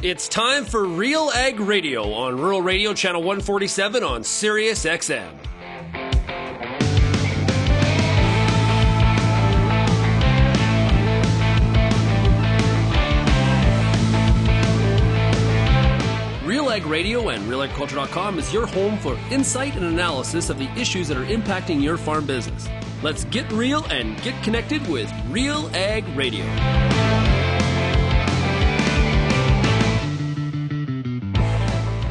It's time for Real Ag Radio on Rural Radio Channel 147 on Sirius XM. Real Radio and RealAgriculture.com is your home for insight and analysis of the issues that are impacting your farm business. Let's get real and get connected with Real Ag Radio.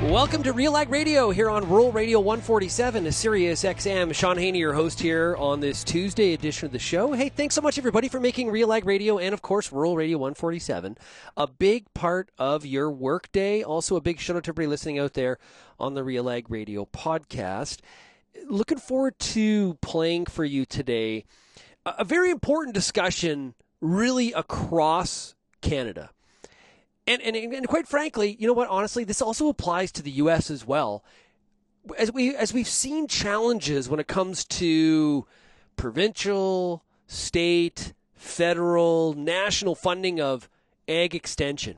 Welcome to Real Ag Radio here on Rural Radio 147, a Sirius XM. Shaun Haney, your host here on this Tuesday edition of the show. Hey, thanks so much, everybody, for making Real Ag Radio and, of course, Rural Radio 147 a big part of your workday. Also, a big shout out to everybody listening out there on the Real Ag Radio podcast. Looking forward to playing for you today a very important discussion, really across Canada. And, and, and quite frankly, you know what? Honestly, this also applies to the U.S. as well. As we as we've seen challenges when it comes to provincial, state, federal, national funding of ag extension.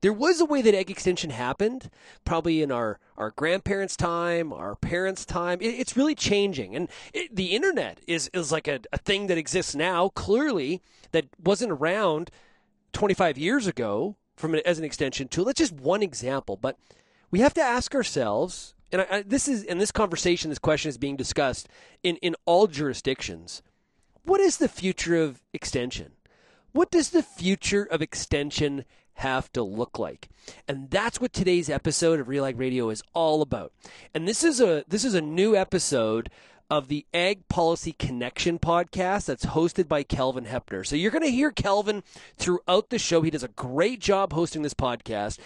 There was a way that ag extension happened, probably in our, our grandparents' time, our parents' time. It, it's really changing. And it, the internet is, is like a, a thing that exists now, clearly, that wasn't around 25 years ago from an, as an extension tool. That's just one example, but we have to ask ourselves, and I, I, this is in this conversation, this question is being discussed in in all jurisdictions. What is the future of extension? What does the future of extension have to look like? And that's what today's episode of Real Ag Radio is all about. And this is a this is a new episode of the Ag Policy Connection podcast that's hosted by Kelvin Heppner. So you're going to hear Kelvin throughout the show. He does a great job hosting this podcast.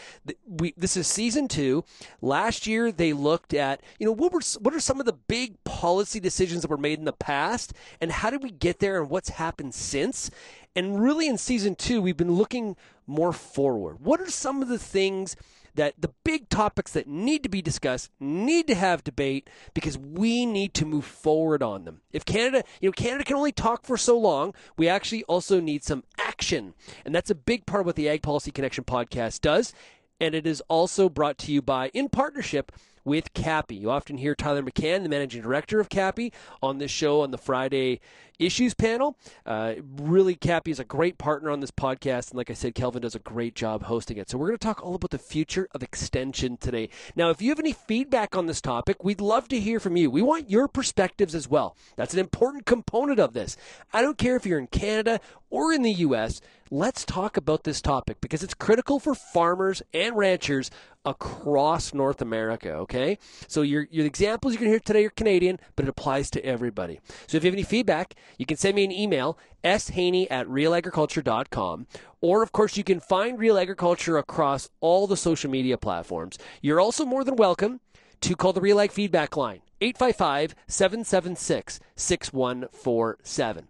We, this is season two. Last year they looked at, you know, what were what are some of the big policy decisions that were made in the past, and how did we get there, and what's happened since. And really, in season two, we've been looking more forward. What are some of the things? That the big topics that need to be discussed need to have debate because we need to move forward on them. If Canada, you know, Canada can only talk for so long, we actually also need some action. And that's a big part of what the Ag Policy Connection podcast does. And it is also brought to you by, in partnership with CAPI. You often hear Tyler McCann, the managing director of CAPI, on this show on the Friday issues panel. Uh, really, CAPI is a great partner on this podcast. And like I said, Kelvin does a great job hosting it. So we're going to talk all about the future of extension today. Now, if you have any feedback on this topic, we'd love to hear from you. We want your perspectives as well. That's an important component of this. I don't care if you're in Canada or in the U.S., let's talk about this topic because it's critical for farmers and ranchers across North America, okay? So your, your examples you're going to hear today are Canadian, but it applies to everybody. So if you have any feedback, you can send me an email, shaney at realagriculture.com. Or, of course, you can find Real Agriculture across all the social media platforms. You're also more than welcome to call the Real Ag Feedback Line, 855 776 6147.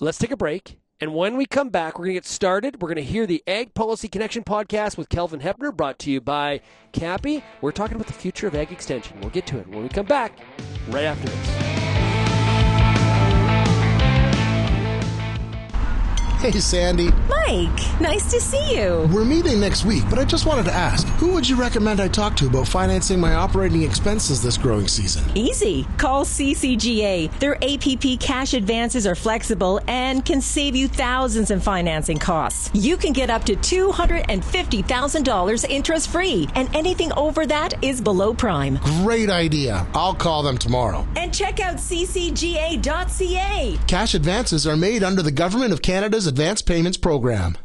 Let's take a break. And when we come back, we're going to get started. We're going to hear the Ag Policy Connection podcast with Kelvin Heppner, brought to you by CAPI. We're talking about the future of ag extension. We'll get to it when we come back right after this. Hey, Sandy. Mike, nice to see you. We're meeting next week, but I just wanted to ask who would you recommend I talk to about financing my operating expenses this growing season? Easy. Call CCGA. Their APP cash advances are flexible and can save you thousands in financing costs. You can get up to $250,000 interest free, and anything over that is below prime. Great idea. I'll call them tomorrow. And check out ccga.ca. Cash advances are made under the Government of Canada's Advance Payments Program.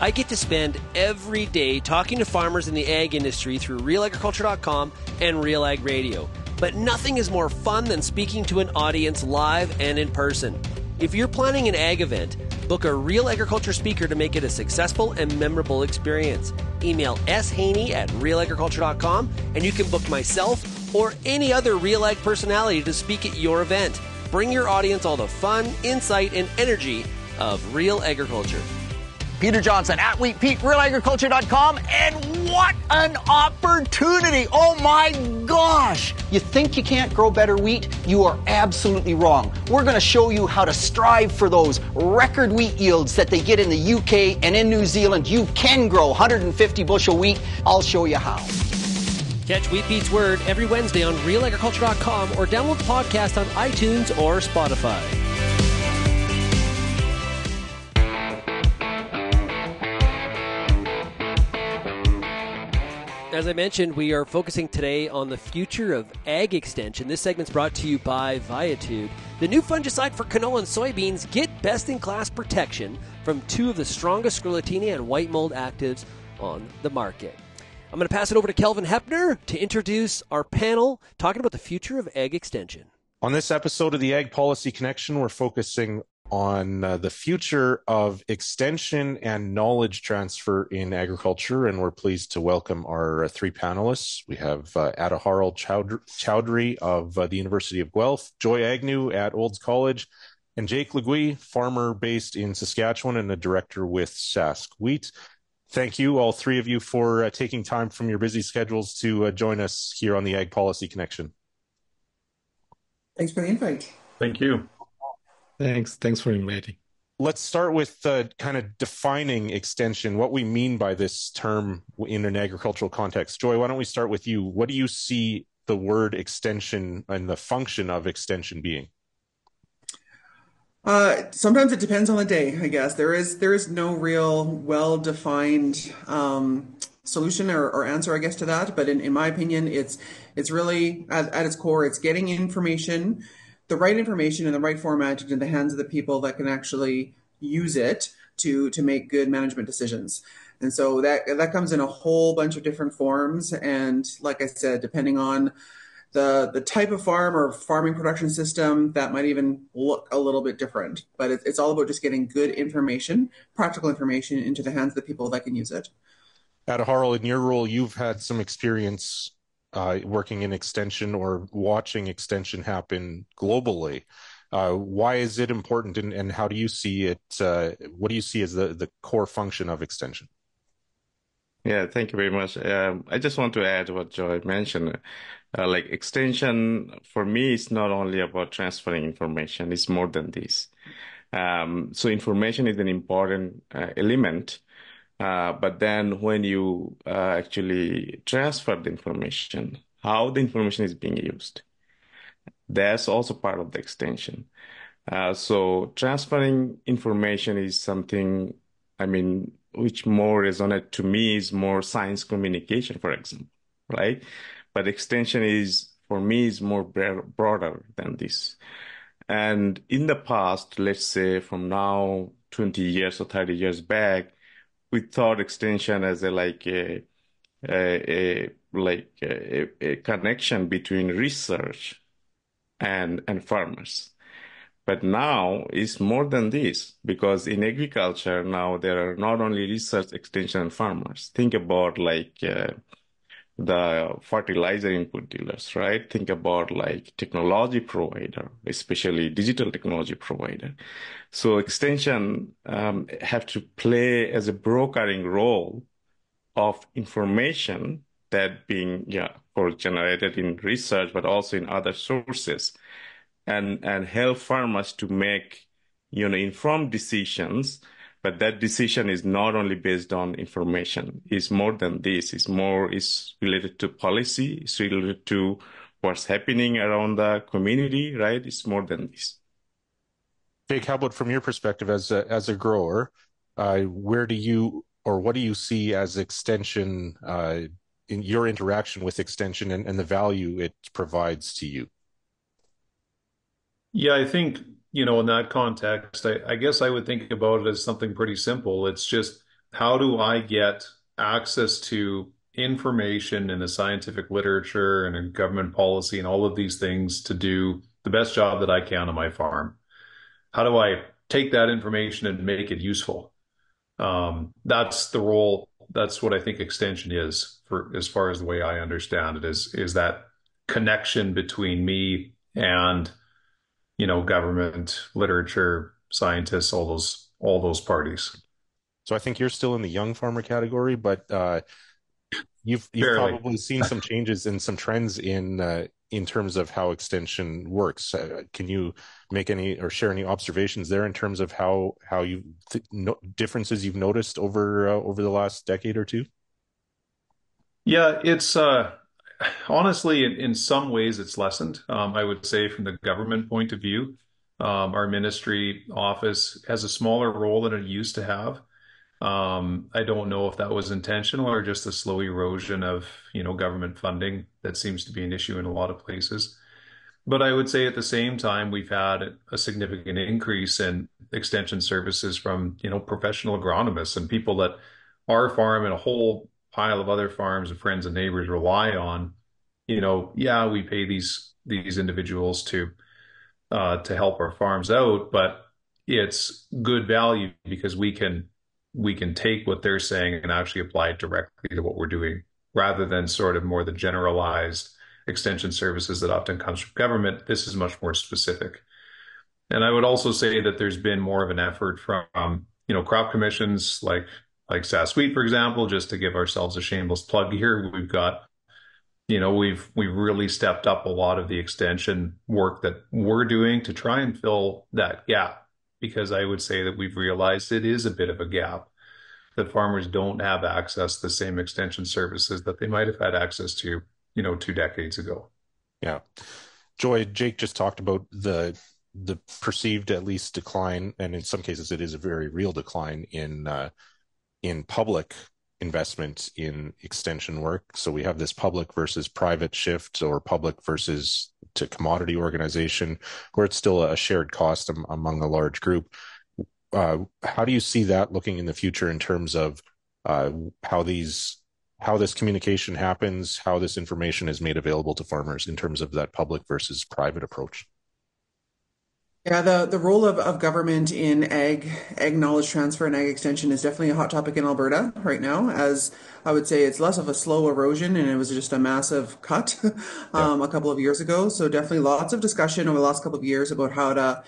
I get to spend every day talking to farmers in the ag industry through realagriculture.com and Real Ag Radio. But nothing is more fun than speaking to an audience live and in person. If you're planning an ag event, book a real agriculture speaker to make it a successful and memorable experience. Email shaney at realagriculture.com and you can book myself or any other Real Ag personality to speak at your event. Bring your audience all the fun, insight, and energy of real agriculture. Peter Johnson at Wheat Pete, realagriculture.com. And what an opportunity! Oh my gosh! You think you can't grow better wheat? You are absolutely wrong. We're going to show you how to strive for those record wheat yields that they get in the UK and in New Zealand. You can grow 150 bushel wheat. I'll show you how. Catch Wheat Pete's Word every Wednesday on realagriculture.com or download the podcast on iTunes or Spotify. As I mentioned, we are focusing today on the future of ag extension. This segment's brought to you by Viatude. The new fungicide for canola and soybeans get best in class protection from two of the strongest sclerotinia and white mold actives on the market. I'm going to pass it over to Kelvin Heppner to introduce our panel talking about the future of ag extension. On this episode of the Ag Policy Connection, we're focusing on uh, the future of extension and knowledge transfer in agriculture. And we're pleased to welcome our uh, three panelists. We have uh, Ataharul Chowdhury of uh, the University of Guelph, Joy Agnew at Olds College, and Jake Leguee, farmer based in Saskatchewan and a director with Sask Wheat. Thank you, all three of you, for uh, taking time from your busy schedules to uh, join us here on the Ag Policy Connection. Thanks for the invite. Thank you. Thanks. Thanks for inviting. Let's start with uh, kind of defining extension, what we mean by this term in an agricultural context. Joy, why don't we start with you? What do you see the word extension and the function of extension being? Uh, sometimes it depends on the day, I guess. There is there is no real well defined um, solution or, or, answer, I guess, to that. But in, in my opinion, it's it's really at, at its core, it's getting information the right information in the right format in the hands of the people that can actually use it to to make good management decisions. And so that that comes in a whole bunch of different forms. And like I said, depending on the the type of farm or farming production system, that might even look a little bit different. But it, it's all about just getting good information, practical information, into the hands of the people that can use it. Ataharul, in your role, you've had some experience uh, working in extension or watching extension happen globally. Uh, why is it important, and, and, how do you see it? Uh, what do you see as the, the core function of extension? Yeah, thank you very much. Um, I just want to add what Joy mentioned. Uh, like extension for me is not only about transferring information; it's more than this. Um, so information is an important uh, element uh, but then when you uh, actually transfer the information, how the information is being used, that's also part of the extension. Uh, so transferring information is something, I mean, which more resonate to me is more science communication, for example, right? But extension is, for me, is more broader than this. And in the past, let's say from now 20 years or 30 years back, we thought extension as a like a, a, a like a, a, connection between research and and farmers. But now it's more than this because in agriculture now there are not only research, extension, farmers. Think about like uh, the fertilizer input dealers, right? Think about like technology provider, especially digital technology provider. So extension um, have to play as a brokering role of information that being, yeah, or generated in research, but also in other sources and, and help farmers to make, you know, informed decisions but that decision is not only based on information. It's more than this. It's more, it's related to policy. It's related to what's happening around the community, right? It's more than this. Jake, how about from your perspective as a, as a grower, uh, where do you, or what do you see as extension, uh, in your interaction with extension and, and the value it provides to you? Yeah, I think you know, in that context, I, I guess I would think about it as something pretty simple. It's just how do I get access to information in the scientific literature and in government policy and all of these things to do the best job that I can on my farm? How do I take that information and make it useful? Um, that's the role. That's what I think extension is for as far as the way I understand it is, is that connection between me and you know, government, literature, scientists, all those all those parties. So I think you're still in the young farmer category, but uh, you've you've Barely. probably seen some changes and some trends in uh, in terms of how extension works. Uh, can you make any or share any observations there in terms of how how you th- no, differences you've noticed over uh, over the last decade or two? Yeah, it's uh, honestly, in, in some ways, it's lessened. Um, I would say from the government point of view, um, our ministry office has a smaller role than it used to have. Um, I don't know if that was intentional or just a slow erosion of, you know, government funding that seems to be an issue in a lot of places. But I would say at the same time, we've had a significant increase in extension services from, you know, professional agronomists and people that our farm and a whole pile of other farms of friends and neighbors rely on. You know, yeah, we pay these these individuals to uh, to help our farms out, but it's good value because we can we can take what they're saying and actually apply it directly to what we're doing rather than sort of more the generalized extension services that often comes from government. This is much more specific. And I would also say that there's been more of an effort from, um, you know, crop commissions like like Sask-Wheat, for example, just to give ourselves a shameless plug here. We've got, you know, we've we've really stepped up a lot of the extension work that we're doing to try and fill that gap because I would say that we've realized it is a bit of a gap that farmers don't have access to the same extension services that they might have had access to, you know, two decades ago. Yeah. Joy, Jake just talked about the the perceived at least decline, and in some cases it is a very real decline in uh, in public investment in extension work. So we have this public versus private shift or public versus to commodity organization where it's still a shared cost among a large group. Uh, how do you see that looking in the future in terms of uh, how these how this communication happens, how this information is made available to farmers in terms of that public versus private approach? Yeah, the, the role of, of government in ag ag knowledge transfer and ag extension is definitely a hot topic in Alberta right now. As I would say, it's less of a slow erosion and it was just a massive cut um, yeah. a couple of years ago. So definitely lots of discussion over the last couple of years about how to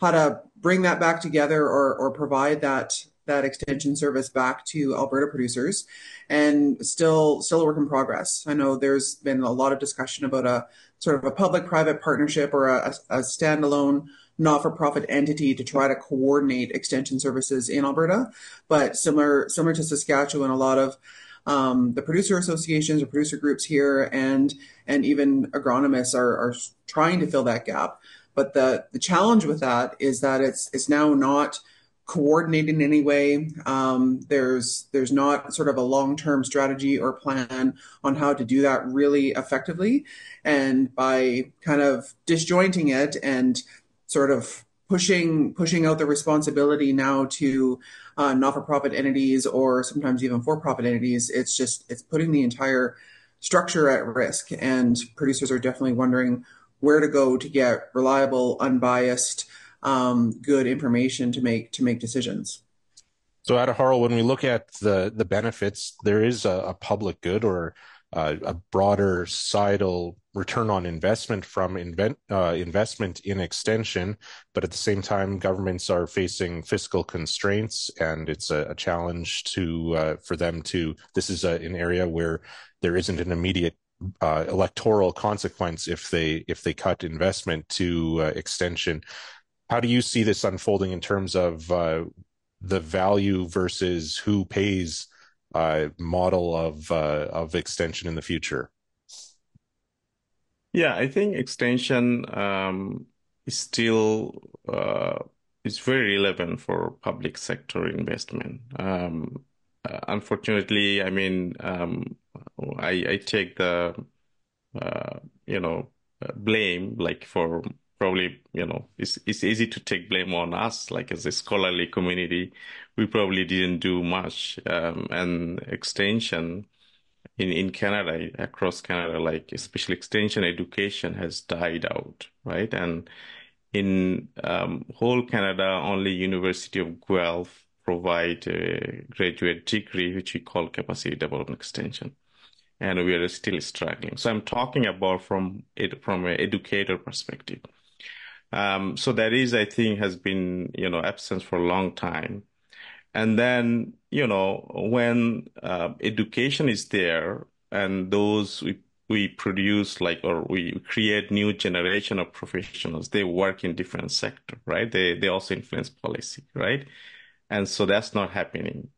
how to bring that back together or or provide that that extension service back to Alberta producers, and still still a work in progress. I know there's been a lot of discussion about a sort of a public private partnership or a, a standalone not-for-profit entity to try to coordinate extension services in Alberta. But similar similar to Saskatchewan, a lot of um, the producer associations or producer groups here and and even agronomists are, are trying to fill that gap. But the the challenge with that is that it's it's now not coordinated in any way. Um, there's there's not sort of a long term strategy or plan on how to do that really effectively, and by kind of disjointing it and sort of pushing pushing out the responsibility now to uh, not-for-profit entities or sometimes even for-profit entities. It's just it's putting the entire structure at risk. And producers are definitely wondering where to go to get reliable unbiased um, good information to make to make decisions. So Ataharul, when we look at the the benefits there is a, a public good or uh, a broader societal return on investment from invent, uh, investment in extension, but at the same time, governments are facing fiscal constraints, and it's a, a challenge to uh, for them to. This is a, an area where there isn't an immediate uh, electoral consequence if they if they cut investment to uh, extension. How do you see this unfolding in terms of uh, the value versus who pays? Uh, model of uh, of extension in the future? Yeah, I think extension um, is still uh, is very relevant for public sector investment. Um, uh, unfortunately, I mean, um, I, I take the uh, you know blame like for probably you know it's it's easy to take blame on us like as a scholarly community we probably didn't do much um, and extension in in Canada across Canada like especially extension education has died out right? And in um, whole Canada only University of Guelph provide a graduate degree which we call capacity development extension. And we are still struggling. So I'm talking about from it from an educator perspective um, so that is, I think, has been, you know, absent for a long time. And then, you know, when uh, education is there and those we, we produce like, or we create new generation of professionals, they work in different sector, right? They, they also influence policy, right? And so that's not happening,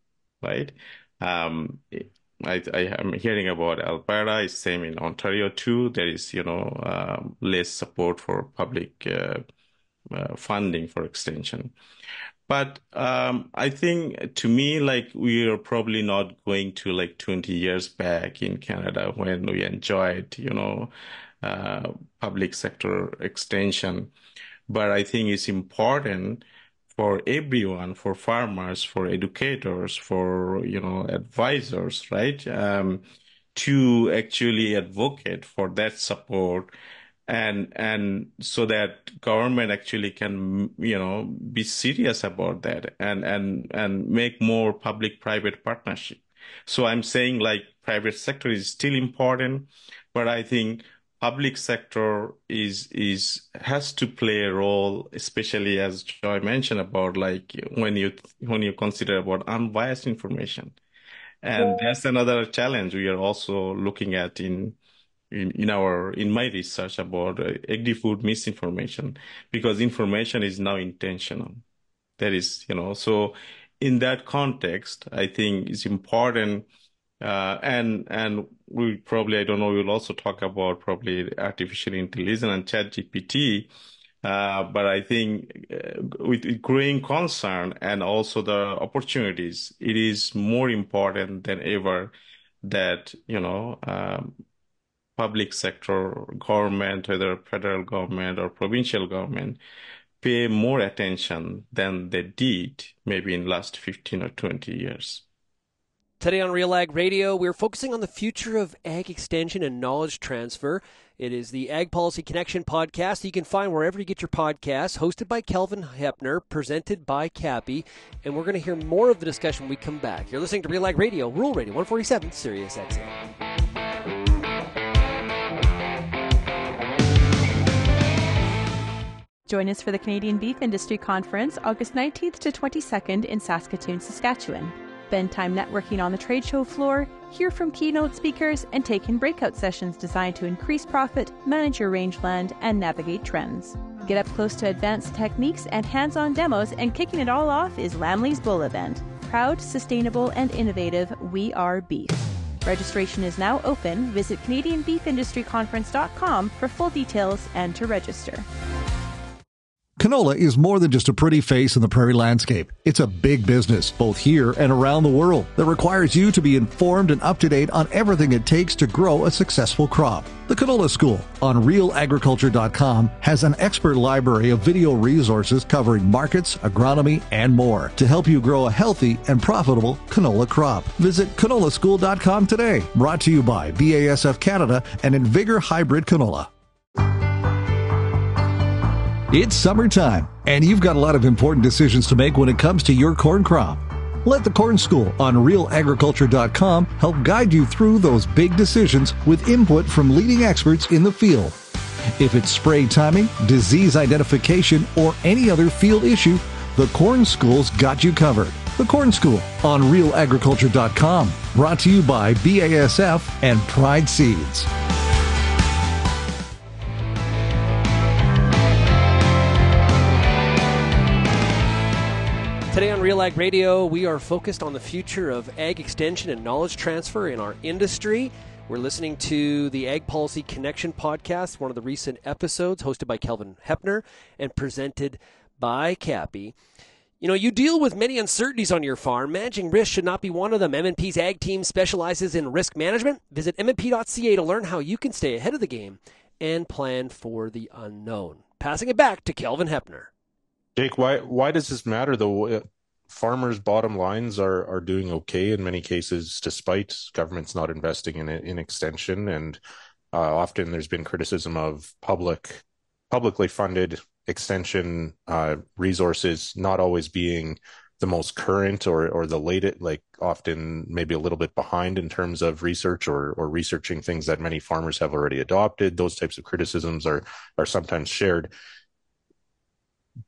right? Um, I, I am hearing about Alberta is same in Ontario too. There is, you know, uh, less support for public uh, uh, funding for extension. But um, I think to me, like we are probably not going to like 20 years back in Canada when we enjoyed, you know, uh, public sector extension. But I think it's important for everyone, for farmers, for educators, for you know advisors, right? Um, to actually advocate for that support and and so that government actually can you know be serious about that and and and make more public private partnership so i'm saying like private sector is still important but i think public sector is is has to play a role especially as joy mentioned about like when you when you consider about unbiased information. And that's another challenge we are also looking at in in, in our in my research about uh, agri-food misinformation because information is now intentional. That is you know so in that context i think it's important uh, and and we probably I don't know we'll also talk about probably artificial intelligence and chat GPT uh, but I think uh, with growing concern and also the opportunities, it is more important than ever that, you know, um, public sector, government, whether federal government or provincial government, pay more attention than they did maybe in last 15 or 20 years. Today on Real Ag Radio, we're focusing on the future of ag extension and knowledge transfer. It is the Ag Policy Connection podcast you can find wherever you get your podcasts, hosted by Kelvin Heppner, presented by CAPI. And we're going to hear more of the discussion when we come back. You're listening to Real Ag Radio, Rural Radio 147, Sirius XM. Join us for the Canadian Beef Industry Conference August 19th to 22nd in Saskatoon, Saskatchewan. Spend time networking on the trade show floor, hear from keynote speakers, and take in breakout sessions designed to increase profit, manage your rangeland, and navigate trends. Get up close to advanced techniques and hands on demos, and kicking it all off is Lamley's Bull event. Proud, sustainable, and innovative, we are beef. Registration is now open. Visit CanadianBeefIndustryConference.com for full details and to register. Canola is more than just a pretty face in the prairie landscape. It's a big business, both here and around the world, that requires you to be informed and up to date on everything it takes to grow a successful crop. The Canola School on realagriculture.com has an expert library of video resources covering markets, agronomy, and more to help you grow a healthy and profitable canola crop. Visit canolaschool.com today. Brought to you by BASF Canada and Invigor Hybrid Canola. It's summertime, and you've got a lot of important decisions to make when it comes to your corn crop. Let the Corn School on realagriculture.com help guide you through those big decisions with input from leading experts in the field. If it's spray timing, disease identification, or any other field issue, the Corn School's got you covered. The Corn School on realagriculture.com, brought to you by BASF and Pride Seeds. Ag Radio, we are focused on the future of ag extension and knowledge transfer in our industry. We're listening to the Ag Policy Connection podcast, one of the recent episodes hosted by Kelvin Heppner and presented by CAPI. You know, you deal with many uncertainties on your farm. Managing risk should not be one of them. MNP's ag team specializes in risk management. Visit mnp.ca to learn how you can stay ahead of the game and plan for the unknown. Passing it back to Kelvin Heppner. Jake, why why does this matter though? Farmers' bottom lines are are doing okay in many cases, despite governments not investing in in extension, and uh, often there's been criticism of public publicly funded extension uh, resources not always being the most current or or the latest, like often maybe a little bit behind in terms of research or or researching things that many farmers have already adopted. Those types of criticisms are are sometimes shared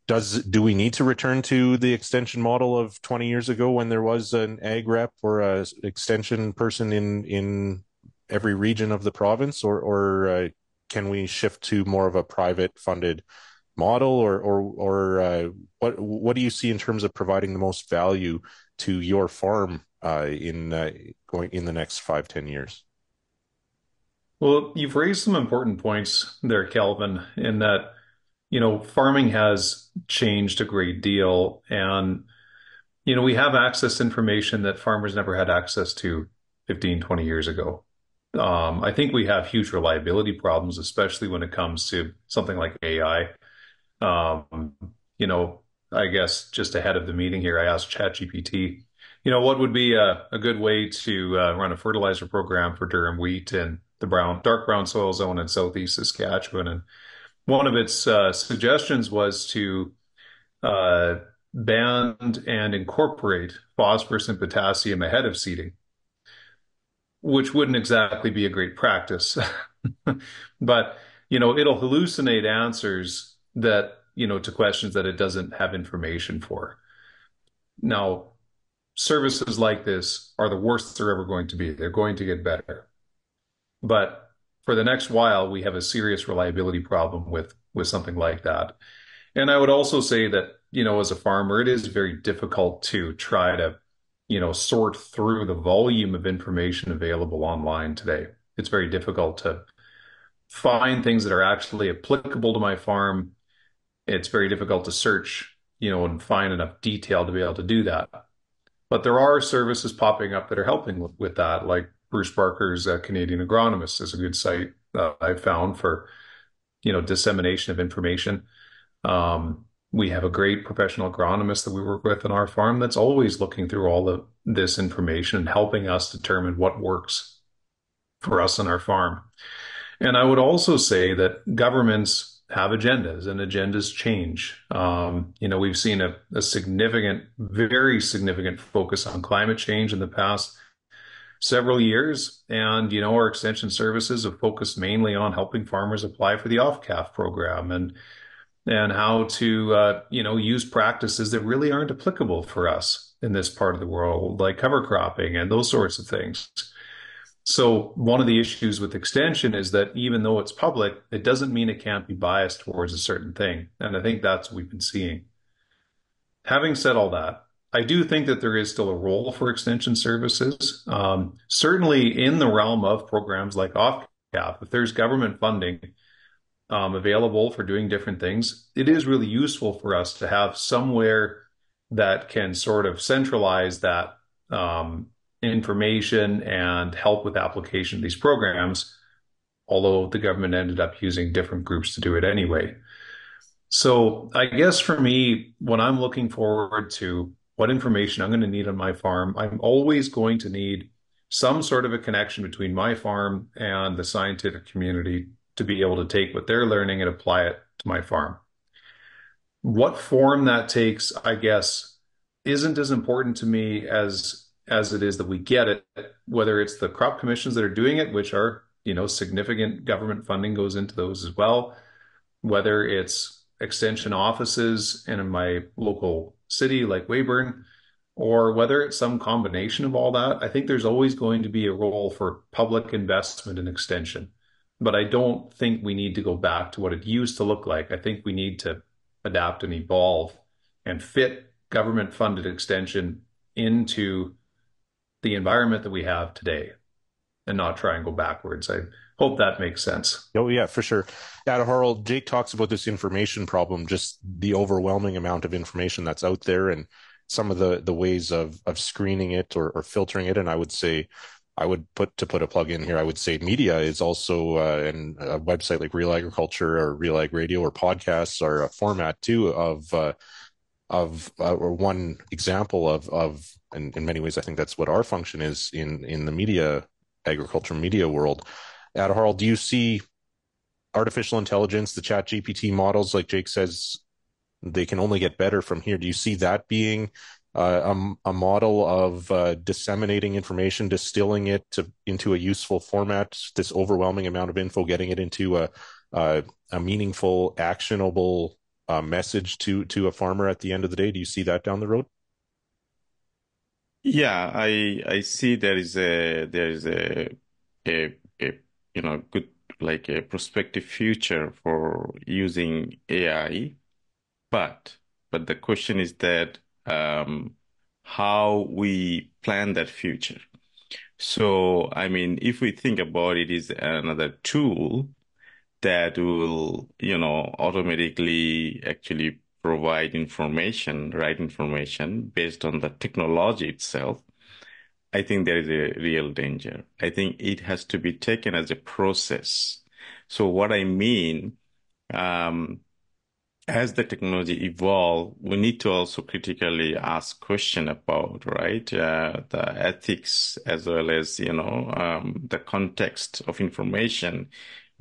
does do we need to return to the extension model of 20 years ago when there was an ag rep or a extension person in in every region of the province? Or or uh, can we shift to more of a private funded model? Or or or uh, what what do you see in terms of providing the most value to your farm uh, in uh, going in the next five ten years? Well you've raised some important points there Kelvin in that you know, farming has changed a great deal. And, you know, we have access information that farmers never had access to 15, 20 years ago. Um, I think we have huge reliability problems, especially when it comes to something like AI. Um, you know, I guess just ahead of the meeting here, I asked ChatGPT, you know, what would be a, a good way to uh, run a fertilizer program for durum wheat in the brown, dark brown soil zone in southeast Saskatchewan? And one of its uh, suggestions was to uh, band and incorporate phosphorus and potassium ahead of seeding, which wouldn't exactly be a great practice. but, you know, it'll hallucinate answers that, you know, to questions that it doesn't have information for. Now, services like this are the worst they're ever going to be. They're going to get better. But for the next while, we have a serious reliability problem with with something like that. And I would also say that, you know, as a farmer, it is very difficult to try to, you know, sort through the volume of information available online today. It's very difficult to find things that are actually applicable to my farm. It's very difficult to search, you know, and find enough detail to be able to do that. But there are services popping up that are helping with, with that, like Bruce Barker's uh, Canadian Agronomist is a good site uh, I've found for you know dissemination of information. Um, we have a great professional agronomist that we work with on our farm that's always looking through all of this information and helping us determine what works for us on our farm. And I would also say that governments have agendas and agendas change. Um, you know, we've seen a, a significant, very significant focus on climate change in the past several years. And, you know, our extension services have focused mainly on helping farmers apply for the OFCAF program and, and how to, uh, you know, use practices that really aren't applicable for us in this part of the world, like cover cropping and those sorts of things. So one of the issues with extension is that even though it's public, it doesn't mean it can't be biased towards a certain thing. And I think that's what we've been seeing. Having said all that, I do think that there is still a role for extension services. Um, certainly in the realm of programs like OFCAF, if there's government funding um, available for doing different things, it is really useful for us to have somewhere that can sort of centralize that um, information and help with application of these programs, although the government ended up using different groups to do it anyway. So I guess for me, when I'm looking forward to what information I'm going to need on my farm. I'm always going to need some sort of a connection between my farm and the scientific community to be able to take what they're learning and apply it to my farm. What form that takes, I guess, isn't as important to me as as it is that we get it, whether it's the crop commissions that are doing it, which are, you know, significant government funding goes into those as well, whether it's extension offices and in my local city like Weyburn, or whether it's some combination of all that, I think there's always going to be a role for public investment and extension. But I don't think we need to go back to what it used to look like. I think we need to adapt and evolve and fit government funded extension into the environment that we have today and not try and go backwards. I hope that makes sense. Oh yeah, for sure. Yeah, Harold, Jake talks about this information problem, just the overwhelming amount of information that's out there and some of the the ways of of screening it or, or filtering it. And I would say I would put to put a plug in here. I would say media is also uh, and a website like Real Agriculture or Real Ag Radio or podcasts are a format too of uh, of uh, or one example of of and in many ways I think that's what our function is in in the media agriculture media world. Ataharul, do you see artificial intelligence, the chat GPT models, like Jake says, they can only get better from here. Do you see that being uh, a, a, model of uh, disseminating information, distilling it to, into a useful format, this overwhelming amount of info, getting it into a, a, a meaningful, actionable uh, message to to a farmer at the end of the day? Do you see that down the road? Yeah, I I see there is a there is a a, a you know good like a prospective future for using AI, but but the question is that um, how we plan that future. So I mean, if we think about it, is another tool that will you know automatically actually provide information, right information based on the technology itself, I think there is a real danger. I think it has to be taken as a process. So what I mean, um, as the technology evolve, we need to also critically ask question about, right, uh, the ethics as well as, you know, um, the context of information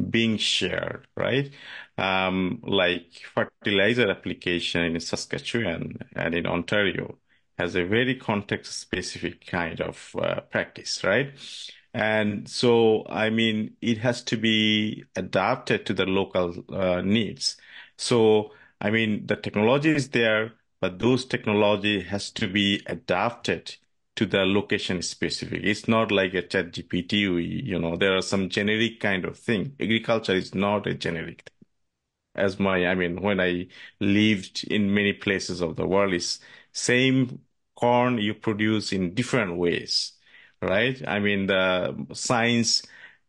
being shared, right? Um, like fertilizer application in Saskatchewan and in Ontario has a very context specific kind of uh, practice, right? And so, I mean, it has to be adapted to the local uh, needs. So, I mean, the technology is there, but those technology has to be adapted to the location specific. It's not like a chat GPT. you know, there are some generic kind of thing. Agriculture is not a generic thing. As my, I mean, when I lived in many places of the world, is same corn you produce in different ways, right? I mean, the science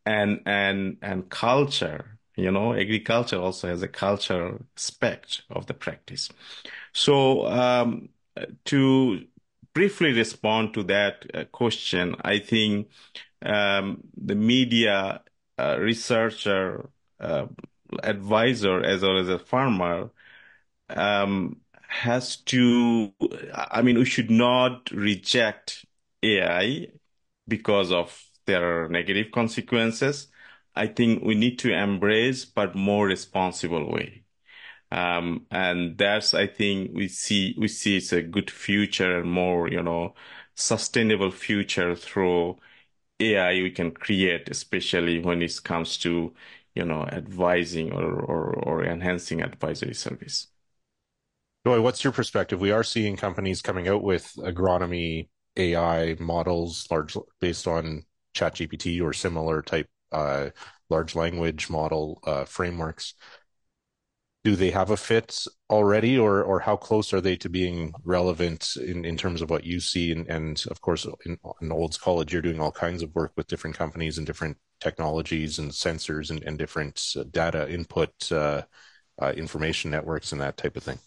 and, and, and culture, you know, agriculture also has a cultural aspect of the practice. So, um, to briefly respond to that uh, question, I think um, the media uh, researcher, uh, advisor, as well as a farmer, um, has to, I mean, we should not reject AI because of their negative consequences. I think we need to embrace, but more responsible way. Um, and that's, I think we see, we see it's a good future and more, you know, sustainable future through AI we can create, especially when it comes to, you know, advising or, or, or enhancing advisory service. Joy, what's your perspective? We are seeing companies coming out with agronomy AI models, large based on ChatGPT or similar type uh, large language model uh, frameworks. Do they have a fit already or or how close are they to being relevant in, in terms of what you see? And, and of course in, in Olds College you're doing all kinds of work with different companies and different technologies and sensors and, and different uh, data input uh, uh, information networks and that type of thing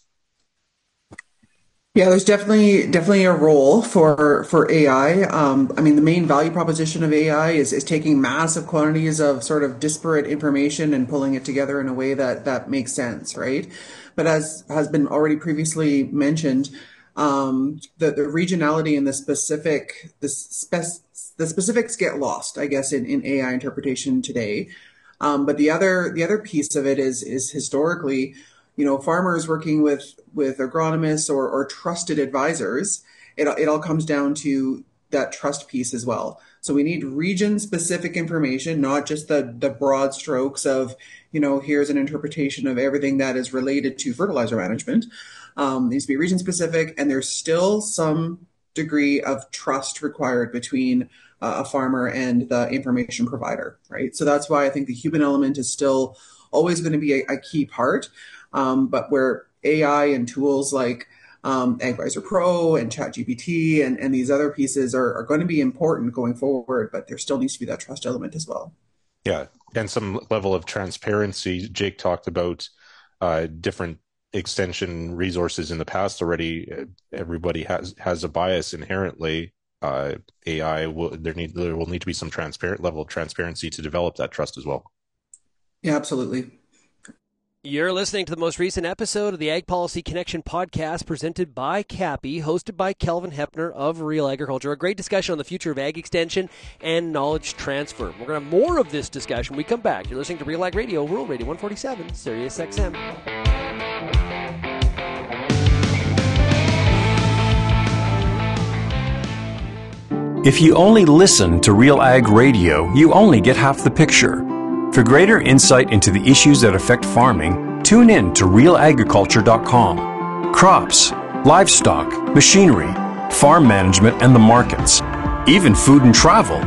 yeah, there's definitely definitely a role for for AI. Um, I mean, the main value proposition of AI is is taking massive quantities of sort of disparate information and pulling it together in a way that that makes sense, right? But as has been already previously mentioned, um, the the regionality and the specific the spec the specifics get lost, I guess, in, in AI interpretation today. Um, but the other the other piece of it is is historically you know, farmers working with with agronomists or, or trusted advisors, it, it all comes down to that trust piece as well. So we need region specific information, not just the the broad strokes of, you know, here's an interpretation of everything that is related to fertilizer management. Um, needs to be region specific, and there's still some degree of trust required between uh, a farmer and the information provider, right? So that's why I think the human element is still always going to be a, a key part um, but where AI and tools like um, AgVisor Pro and ChatGPT and, and these other pieces are, are going to be important going forward, but there still needs to be that trust element as well. Yeah, and some level of transparency. Jake talked about uh, different extension resources in the past already. Everybody has has a bias inherently. Uh, AI will there need there will need to be some transparent level of transparency to develop that trust as well. Yeah, absolutely. You're listening to the most recent episode of the Ag Policy Connection podcast presented by CAPI, hosted by Kelvin Heppner of Real Agriculture. A great discussion on the future of ag extension and knowledge transfer. We're going to have more of this discussion when we come back. You're listening to Real Ag Radio, Rural Radio 147, Sirius XM. If you only listen to Real Ag Radio, you only get half the picture. For greater insight into the issues that affect farming, Tune in to realagriculture.com. Crops, livestock, machinery, farm management, and the markets, even food and travel.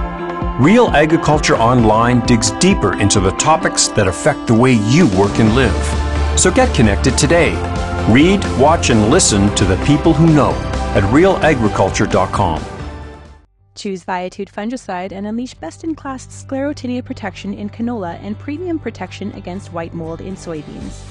Real Agriculture Online digs deeper into the topics that affect the way you work and live. So get connected today. Read, watch, and listen to the people who know at realagriculture.com. Choose Viatude fungicide and unleash best-in-class sclerotinia protection in canola and premium protection against white mold in soybeans.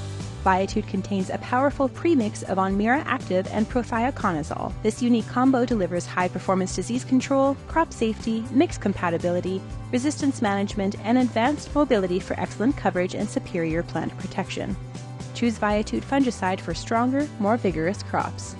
Viatude contains a powerful premix of Onmira Active and prothioconazole. This unique combo delivers high-performance disease control, crop safety, mix compatibility, resistance management, and advanced mobility for excellent coverage and superior plant protection. Choose Viatude fungicide for stronger, more vigorous crops.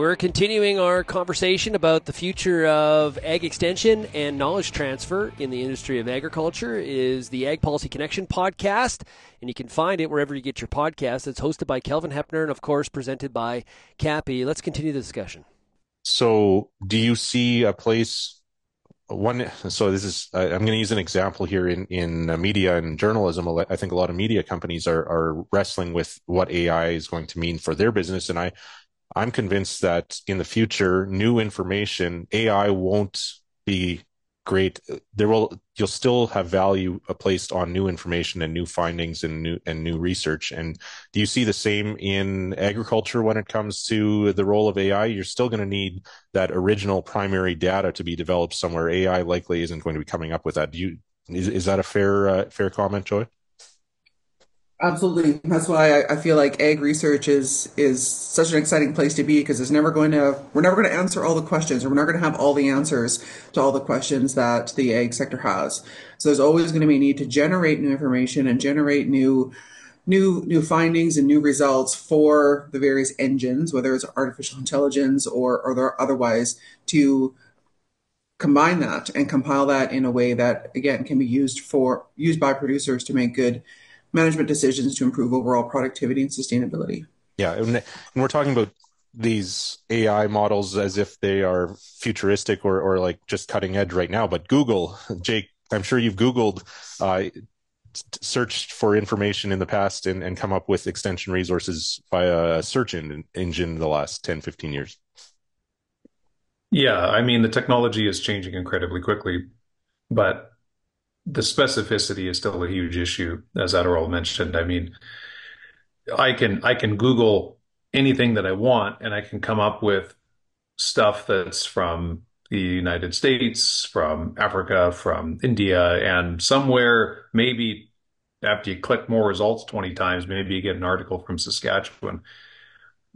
We're continuing our conversation about the future of ag extension and knowledge transfer in the industry of agriculture is the Ag Policy Connection podcast, and you can find it wherever you get your podcast. It's hosted by Kelvin Heppner and, of course, presented by CAPI. Let's continue the discussion. So, do you see a place? One, so this is I'm going to use an example here in in uh, media and journalism. I think a lot of media companies are are wrestling with what AI is going to mean for their business, and I I'm convinced that in the future, new information, AI won't be great. There will, you'll still have value placed on new information and new findings and new, and new research. And do you see the same in agriculture when it comes to the role of AI? You're still going to need that original primary data to be developed somewhere. AI likely isn't going to be coming up with that. Do you, is, is that a fair, uh, fair comment, Joy? Absolutely. That's why I, feel like ag research is is such an exciting place to be because it's never going to we're never going to answer all the questions or we're not going to have all the answers to all the questions that the ag sector has. So there's always going to be a need to generate new information and generate new new new findings and new results for the various engines, whether it's artificial intelligence or or otherwise, to combine that and compile that in a way that again can be used for used by producers to make good management decisions to improve overall productivity and sustainability. Yeah, and, and we're talking about these AI models as if they are futuristic or, or like just cutting edge right now. But Google, Jake, I'm sure you've Googled, uh, searched for information in the past and, and come up with extension resources via a search engine in the last 10, 15 years. Yeah, I mean, the technology is changing incredibly quickly, but the specificity is still a huge issue, as Ataharul mentioned. I mean, I can I can Google anything that I want, and I can come up with stuff that's from the United States, from Africa, from India, and somewhere maybe after you click more results 20 times, maybe you get an article from Saskatchewan.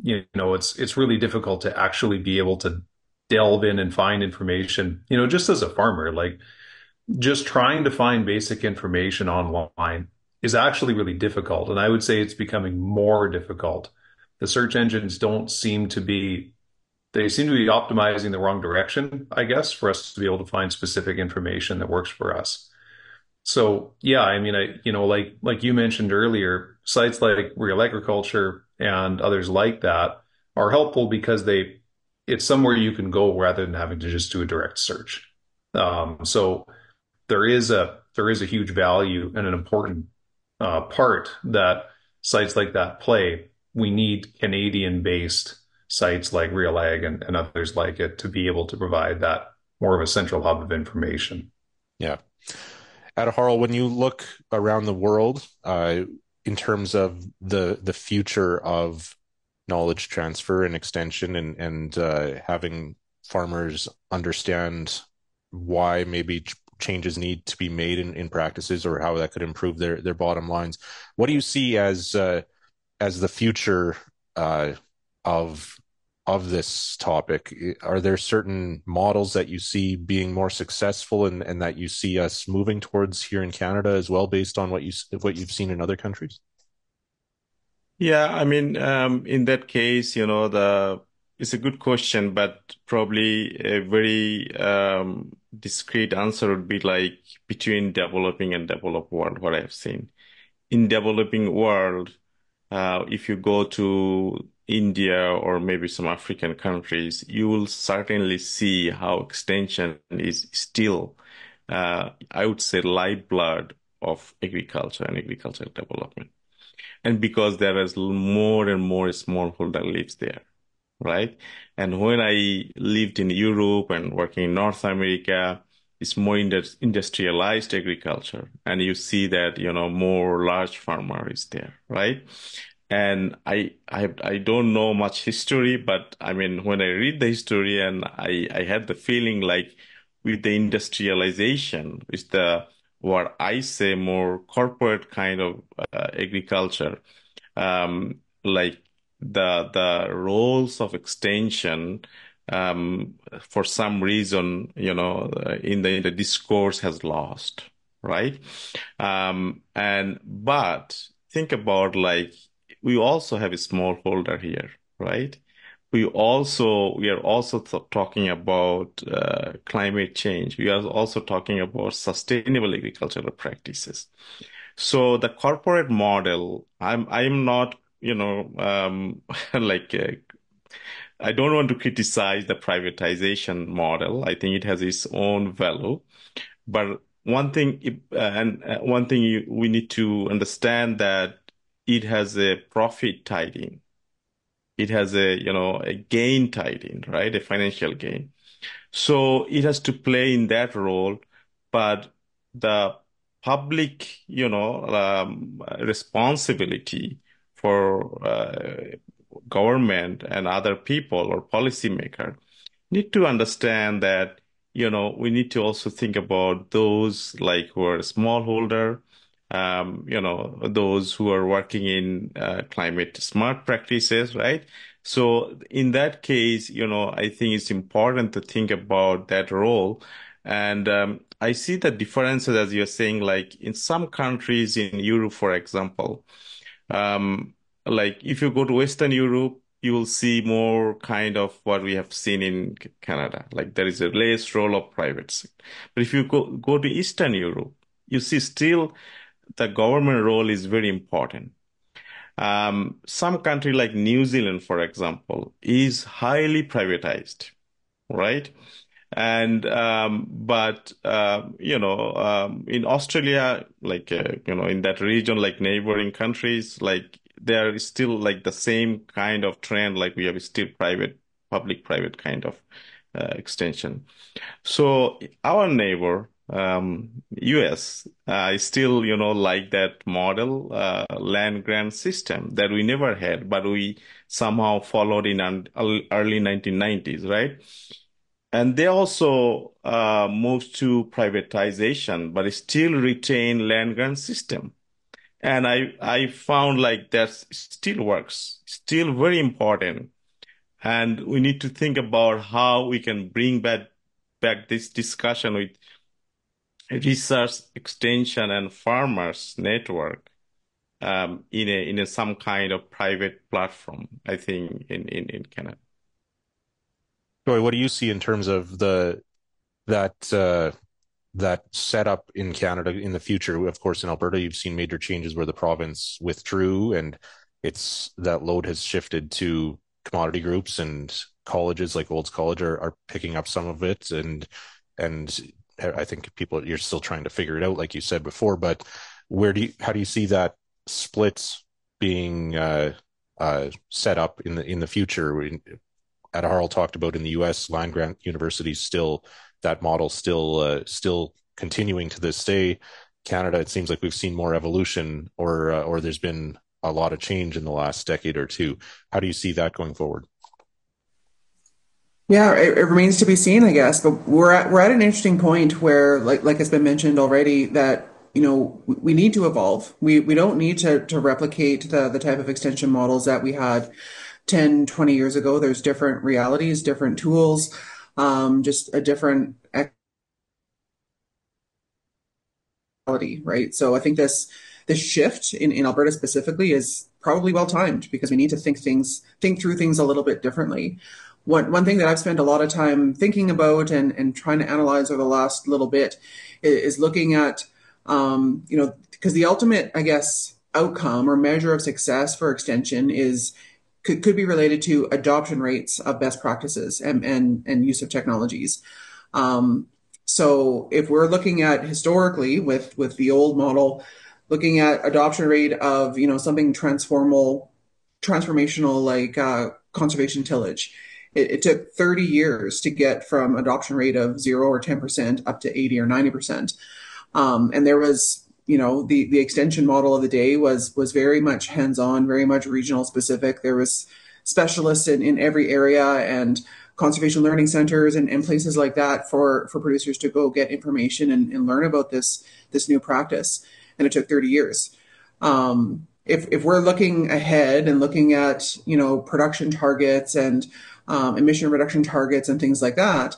You know, it's it's really difficult to actually be able to delve in and find information. You know, just as a farmer, like just trying to find basic information online is actually really difficult. And I would say it's becoming more difficult. The search engines don't seem to be, they seem to be optimizing the wrong direction, I guess, for us to be able to find specific information that works for us. So yeah, I mean, I, you know, like, like you mentioned earlier, sites like Real Agriculture and others like that are helpful because they, it's somewhere you can go rather than having to just do a direct search. Um, so there is a there is a huge value and an important uh, part that sites like that play. We need Canadian-based sites like Real Ag and, and others like it to be able to provide that more of a central hub of information. Yeah. Ataharul, when you look around the world, uh, in terms of the the future of knowledge transfer and extension, and and uh, having farmers understand why maybe changes need to be made in, in practices or how that could improve their, their bottom lines. What do you see as uh, as the future uh, of of this topic? Are there certain models that you see being more successful and, and that you see us moving towards here in Canada as well, based on what you what you've seen in other countries? Yeah, I mean, um, in that case, you know, the it's a good question, but probably a very um, discrete answer would be like between developing and developed world, what I've seen. In developing world, uh, if you go to India or maybe some African countries, you will certainly see how extension is still, uh, I would say, lifeblood of agriculture and agricultural development. And because there is more and more smallholder lives there, right? And when I lived in Europe and working in North America, it's more industrialized agriculture. And you see that, you know, more large farmer is there, right? And I, I, I don't know much history, but I mean, when I read the history and I, I had the feeling like with the industrialization, with the, what I say more corporate kind of uh, agriculture, um, like the, the roles of extension um, for some reason, you know, in the, in the discourse has lost, right? Um, and, but think about like, we also have a smallholder here, right? We also, we are also talking about uh, climate change. We are also talking about sustainable agricultural practices. So the corporate model, I'm, I'm not, you know, um, like uh, I don't want to criticize the privatization model. I think it has its own value. But one thing, uh, and uh, one thing you, we need to understand that it has a profit tied in. It has a, you know, a gain tied in, right? A financial gain. So it has to play in that role, but the public, you know, um, responsibility for uh, government and other people or policymaker need to understand that you know we need to also think about those like who are smallholder um, you know those who are working in uh, climate smart practices right? So in that case you know i think it's important to think about that role. And um, i see the differences as you're saying like in some countries in europe for example um, like if you go to Western Europe, you will see more kind of what we have seen in Canada. Like there is a less role of private sector. But if you go, go to Eastern Europe, you see still the government role is very important. Um, some country like New Zealand, for example, is highly privatized, right? And um, but uh, you know, um, in Australia, like uh, you know, in that region, like neighboring countries, like there is still like the same kind of trend, like we have still private, public private kind of uh, extension. So our neighbor, um, US, uh, still, you know, like that model, uh, land grant system that we never had, but we somehow followed in early 1990s, right? And they also uh, moved to privatization, but still retain land grant system. And I, I found like that still works, still very important. And we need to think about how we can bring back, back this discussion with research extension and farmers network um, in a in a some kind of private platform. I think in in in Canada. Joy, what do you see in terms of the that uh, that setup in Canada in the future. Of course, in Alberta, you've seen major changes where the province withdrew and it's that load has shifted to commodity groups and colleges like Olds College are, are picking up some of it. And, and I think people, you're still trying to figure it out, like you said before, but where do you, how do you see that split being, uh, uh, set up in the, in the future? Ataharul talked about in the U.S. land grant universities still that model still uh, still continuing to this day. Canada, it seems like we've seen more evolution, or uh, or there's been a lot of change in the last decade or two. How do you see that going forward? Yeah, it, it, remains to be seen, I guess. But we're at we're at an interesting point where, like like has been mentioned already, that you know we need to evolve. We we don't need to to replicate the the type of extension models that we had 10, 20 years ago. There's different realities, different tools um, just a different reality, right? So I think this this shift in, in Alberta specifically is probably well timed because we need to think things think through things a little bit differently. One one thing that I've spent a lot of time thinking about and, and trying to analyze over the last little bit is, is looking at um, you know because the ultimate I guess outcome or measure of success for extension is could, could be related to adoption rates of best practices and, and, and use of technologies. Um, so if we're looking at historically with, with the old model, looking at adoption rate of, you know, something transformal, transformational like uh, conservation tillage, it, it, took 30 years to get from adoption rate of zero or 10% up to 80 or 90%. Um, and there was, you know, the, the extension model of the day was, was very much hands-on, very much regional specific. There was specialists in, in every area and conservation learning centers and, and places like that for, for producers to go get information and, and learn about this, this new practice. And it took 30 years. Um, if, if we're looking ahead and looking at, you know, production targets and um, emission reduction targets and things like that,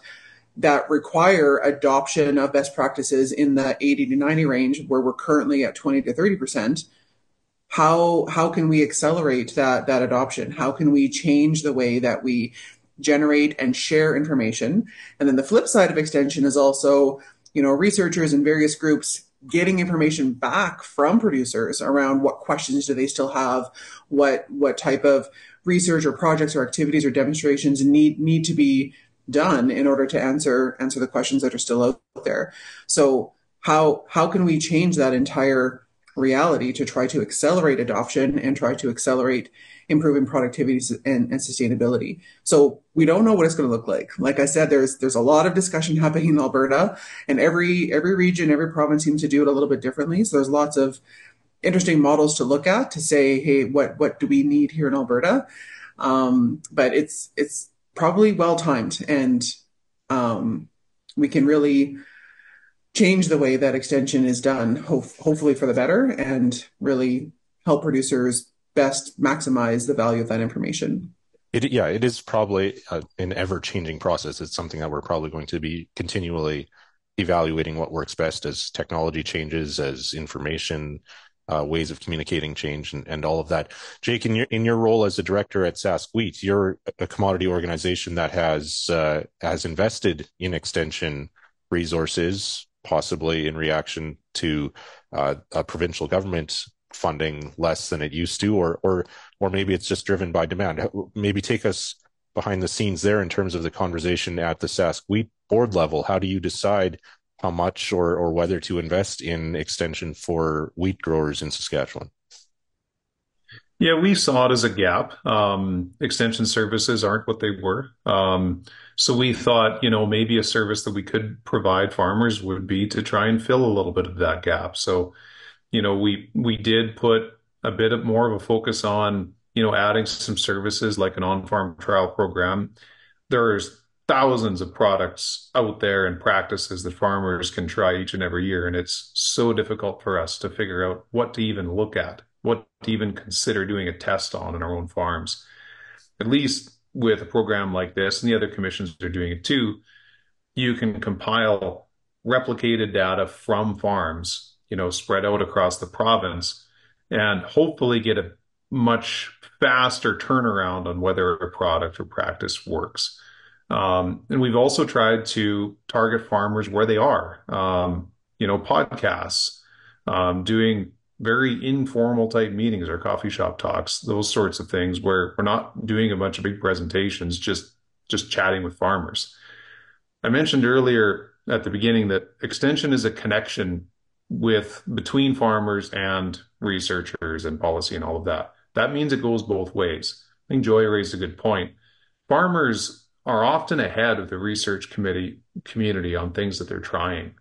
that require adoption of best practices in the 80 to 90 range where we're currently at 20 to 30 percent how how can we accelerate that that adoption? How can we change the way that we generate and share information? And then the flip side of extension is also you know researchers and various groups getting information back from producers around what questions do they still have what what type of research or projects or activities or demonstrations need need to be done in order to answer answer the questions that are still out there. So how how can we change that entire reality to try to accelerate adoption and try to accelerate improving productivity and, and sustainability. So we don't know what it's going to look like. Like I said, there's there's a lot of discussion happening in Alberta, and every every region, every province seems to do it a little bit differently. So there's lots of interesting models to look at to say, hey, what what do we need here in Alberta? Um, but it's it's probably well timed, and um, we can really change the way that extension is done, ho- hopefully for the better, and really help producers best maximize the value of that information. It, yeah, it is probably an ever changing process. It's something that we're probably going to be continually evaluating what works best as technology changes, as information uh, ways of communicating change and, and all of that. Jake, in your in your role as a director at Sask Wheat, you're a commodity organization that has uh, has invested in extension resources, possibly in reaction to uh, a provincial government funding less than it used to, or or or maybe it's just driven by demand. Maybe take us behind the scenes there in terms of the conversation at the Sask Wheat board level. How do you decide how much or, or whether to invest in extension for wheat growers in Saskatchewan? Yeah, we saw it as a gap. Um, extension services aren't what they were. Um, so we thought, you know, maybe a service that we could provide farmers would be to try and fill a little bit of that gap. So, you know, we we did put a bit of more of a focus on, you know, adding some services like an on-farm trial program. There's thousands of products out there and practices that farmers can try each and every year. And it's so difficult for us to figure out what to even look at, what to even consider doing a test on in our own farms. At least with a program like this, and the other commissions are doing it too, you can compile replicated data from farms, you know, spread out across the province and hopefully get a much faster turnaround on whether a product or practice works. Um, and we've also tried to target farmers where they are, um, you know, podcasts, um, doing very informal type meetings or coffee shop talks, those sorts of things where we're not doing a bunch of big presentations, just just chatting with farmers. I mentioned earlier at the beginning that extension is a connection with between farmers and researchers and policy and all of that. That means it goes both ways. I think Joy raised a good point. Farmers are often ahead of the research committee community on things that they're trying,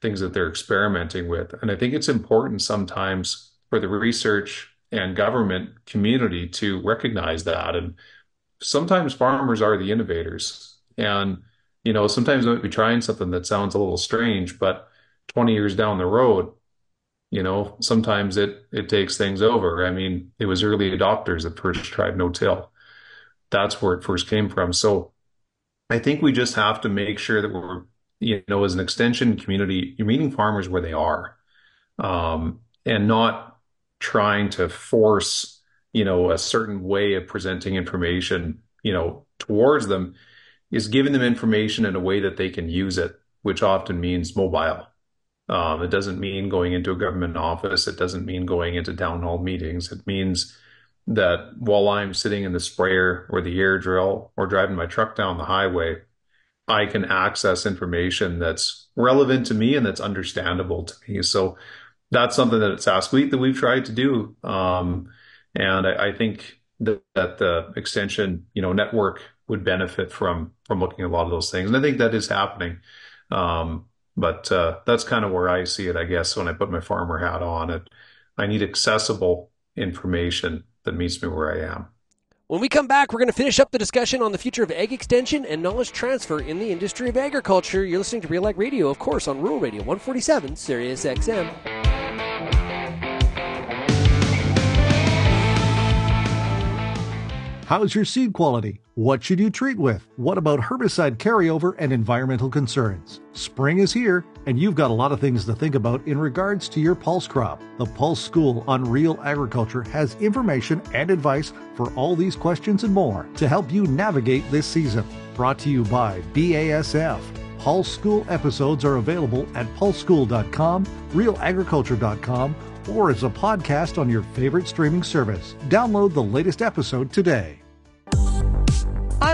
things that they're experimenting with. And I think it's important sometimes for the research and government community to recognize that. And sometimes farmers are the innovators. And, you know, sometimes they might be trying something that sounds a little strange, but 20 years down the road, you know, sometimes it it takes things over. I mean, it was early adopters that first tried no-till. That's where it first came from. So I think we just have to make sure that we're, you know, as an extension community, you're meeting farmers where they are, um, and not trying to force, you know, a certain way of presenting information, you know, towards them. Is giving them information in a way that they can use it, which often means mobile. Um, it doesn't mean going into a government office. It doesn't mean going into town hall meetings. It means that while I'm sitting in the sprayer or the air drill or driving my truck down the highway, I can access information that's relevant to me and that's understandable to me. So that's something that at that we've tried to do. Um, and I, I think that, that, the extension, you know, network would benefit from from looking at a lot of those things. And I think that is happening. Um, but uh, that's kind of where I see it, I guess, when I put my farmer hat on it. I need accessible information that meets me where I am. When we come back, we're going to finish up the discussion on the future of ag extension and knowledge transfer in the industry of agriculture. You're listening to Real Ag Radio, of course, on Rural Radio 147, Sirius XM. How's your seed quality? What should you treat with? What about herbicide carryover and environmental concerns? Spring is here, and you've got a lot of things to think about in regards to your pulse crop. The Pulse School on Real Agriculture has information and advice for all these questions and more to help you navigate this season. Brought to you by BASF. Pulse School episodes are available at pulseschool.com, realagriculture.com, or as a podcast on your favorite streaming service. Download the latest episode today.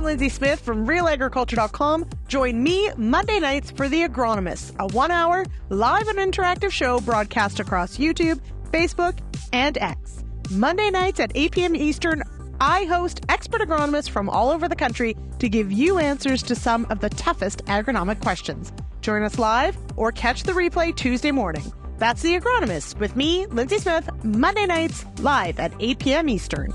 I'm Lindsay Smith from realagriculture.com. Join me Monday nights for The Agronomist, a one hour live and interactive show broadcast across YouTube, Facebook, and X. Monday nights at 8 p.m. Eastern, I host expert agronomists from all over the country to give you answers to some of the toughest agronomic questions. Join us live or catch the replay Tuesday morning. That's The Agronomist with me, Lindsay Smith, Monday nights live at 8 p.m. Eastern.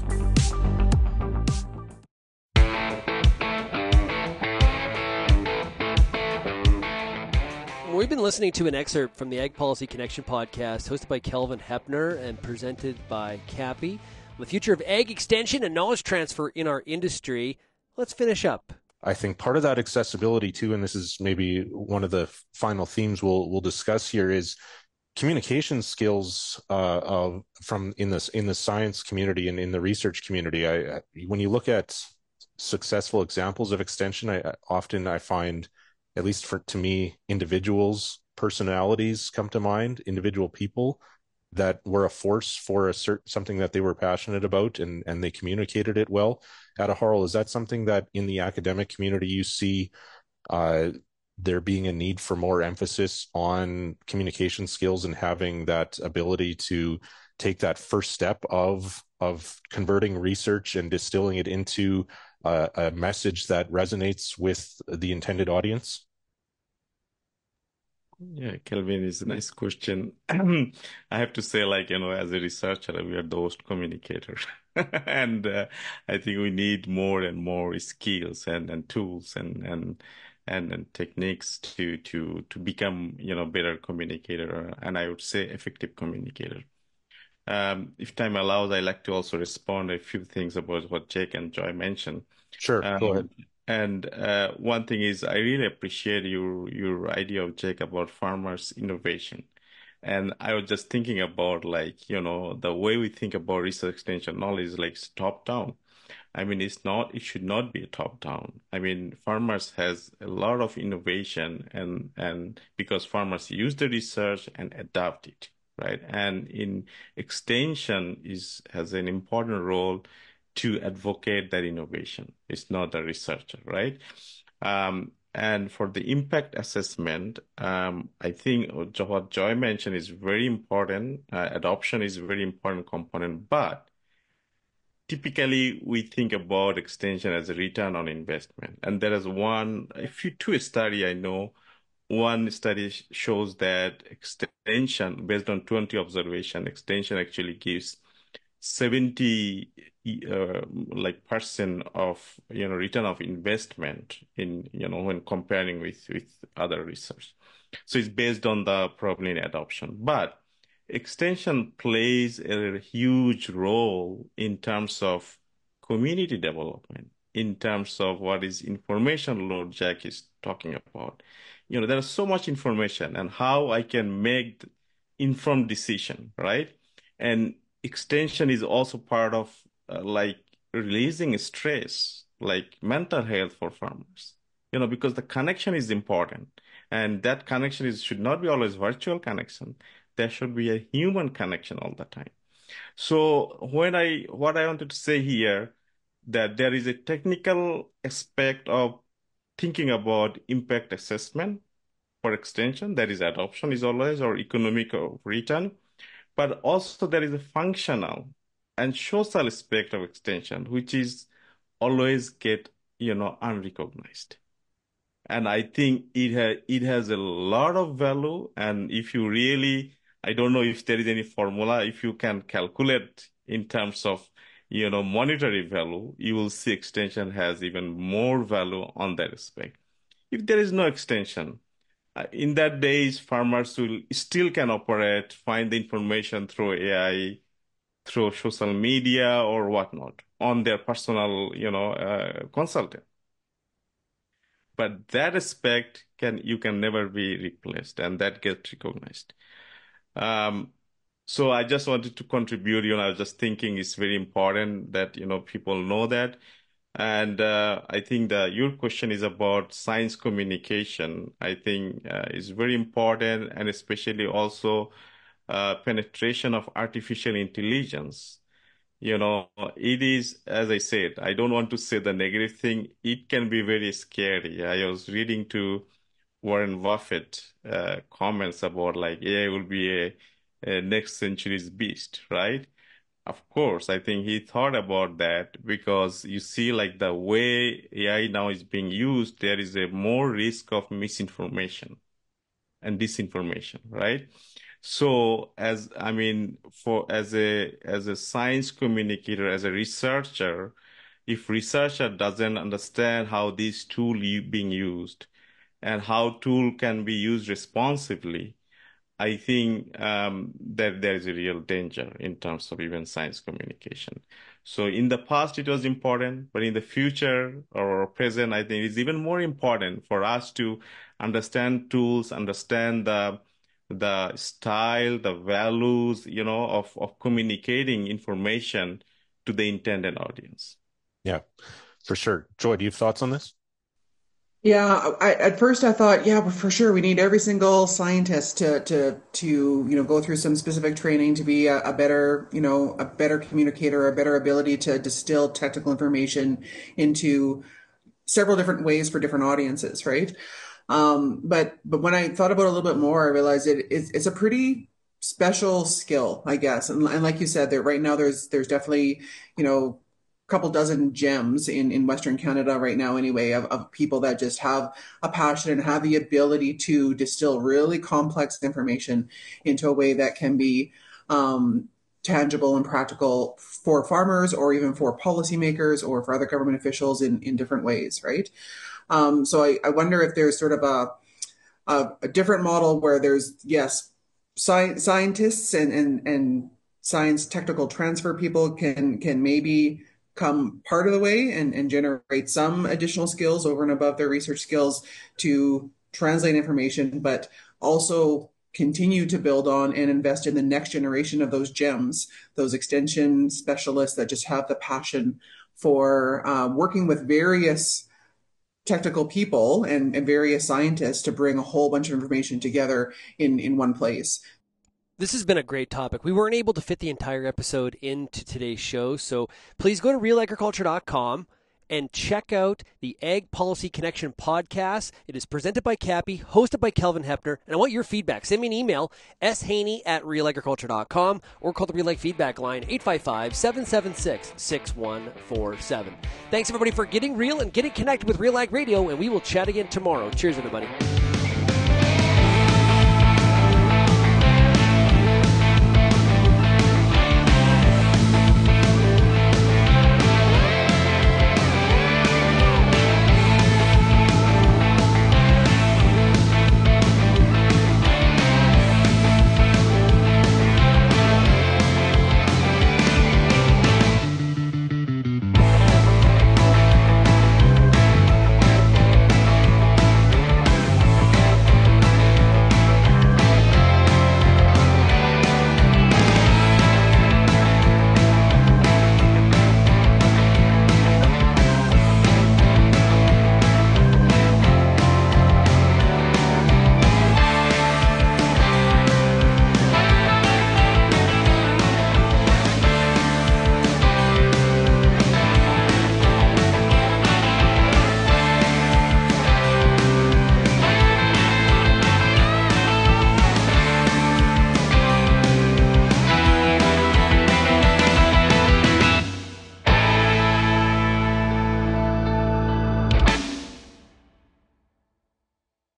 We've been listening to an excerpt from the Ag Policy Connection podcast hosted by Kelvin Heppner and presented by CAPI. The future of ag extension and knowledge transfer in our industry. Let's finish up. I think part of that accessibility too, and this is maybe one of the final themes we'll we'll discuss here, is communication skills uh, of from in this in the science community and in the research community. I, when you look at successful examples of extension, I often I find, at least for to me, individuals, personalities come to mind, individual people that were a force for a certain something that they were passionate about and and they communicated it well. Ataharul, is that something that in the academic community you see uh, there being a need for more emphasis on communication skills and having that ability to take that first step of of converting research and distilling it into a, message that resonates with the intended audience? Yeah, Kelvin is a nice question. I have to say, like, you know, as a researcher, we are the communicators. and uh, I think we need more and more skills and, and tools and, and and, and techniques to to to become you know better communicator and I would say effective communicator. Um, if time allows, I'd like to also respond a few things about what Jake and Joy mentioned. Sure, um, go ahead. And uh, one thing is, I really appreciate your your idea of Jake about farmers' innovation. And I was just thinking about like you know the way we think about research extension knowledge, is like top down. I mean, it's not, it should not be a top down. I mean, farmers has a lot of innovation and, and because farmers use the research and adapt it, right? And in extension is, has an important role to advocate that innovation. It's not a researcher, right? Um, and for the impact assessment, um, I think what Joy mentioned is very important. Uh, adoption is a very important component, but typically we think about extension as a return on investment. And there is one, if you do a study, I know one study shows that extension, based on 20 observation, extension actually gives 70 uh, like percent of you know return of investment in you know when comparing with with other research. So it's based on the probably adoption, but extension plays a huge role in terms of community development, in terms of what is information Lord Jack is talking about. You know, there's so much information and how I can make informed decision, right? And extension is also part of uh, like releasing stress, like mental health for farmers. You know, because the connection is important, and that connection is should not be always virtual connection there should be a human connection all the time. So when I what I wanted to say here that there is a technical aspect of thinking about impact assessment for extension, that is adoption is always or economic return, but also there is a functional and social aspect of extension, which is always get you know unrecognized and I think it ha- it has a lot of value. And if you really, I don't know if there is any formula, if you can calculate in terms of you know monetary value, you will see extension has even more value on that aspect. If there is no extension, in that days, farmers will still can operate, find the information through AI, through social media or whatnot on their personal, you know, uh, consultant but that aspect can you can never be replaced and that gets recognized. Um, so i just wanted to contribute you know i was just thinking it's very important that you know people know that and uh, i think that your question is about science communication i think uh, is very important and especially also uh, penetration of artificial intelligence you know, it is, as I said, I don't want to say the negative thing. It can be very scary. I was reading to Warren Buffett uh, comments about like AI will be a, a next century's beast, right? Of course, I think he thought about that because you see, like the way AI now is being used, there is a more risk of misinformation and disinformation, right? So as I mean, for as a as a science communicator, as a researcher, if researcher doesn't understand how this tool being used and how tool can be used responsibly, I think um, that there is a real danger in terms of even science communication. So in the past, it was important, but in the future or present, I think it's even more important for us to understand tools, understand the the style, the values, you know, of, of communicating information to the intended audience. Yeah, for sure. Joy, do you have thoughts on this? Yeah, I, at first I thought, yeah, for sure, we need every single scientist to to to you know go through some specific training to be a, a better you know a better communicator, a better ability to distill technical information into several different ways for different audiences, right? Um, but but when I thought about it a little bit more, I realized it, it's, it's a pretty special skill, I guess. And, and like you said, there right now there's there's definitely you know couple dozen gems in in Western Canada right now, anyway, of, of people that just have a passion and have the ability to distill really complex information into a way that can be um, tangible and practical for farmers or even for policymakers or for other government officials in, in different ways, right? Um, so I, I wonder if there's sort of a, a, a different model where there's, yes, sci- scientists and, and, and science technical transfer people can, can maybe come part of the way and, and generate some additional skills over and above their research skills to translate information, but also continue to build on and invest in the next generation of those gems, those extension specialists that just have the passion for uh, working with various technical people and, and various scientists to bring a whole bunch of information together in, in one place. This has been a great topic. We weren't able to fit the entire episode into today's show, so please go to realagriculture.com and check out the Ag Policy Connection podcast. It is presented by CAPI, hosted by Kelvin Heppner, and I want your feedback. Send me an email, shaney at realagriculture.com, or call the Real Ag Feedback line, 855-776-6147. Thanks, everybody, for getting real and getting connected with Real Ag Radio, and we will chat again tomorrow. Cheers, everybody.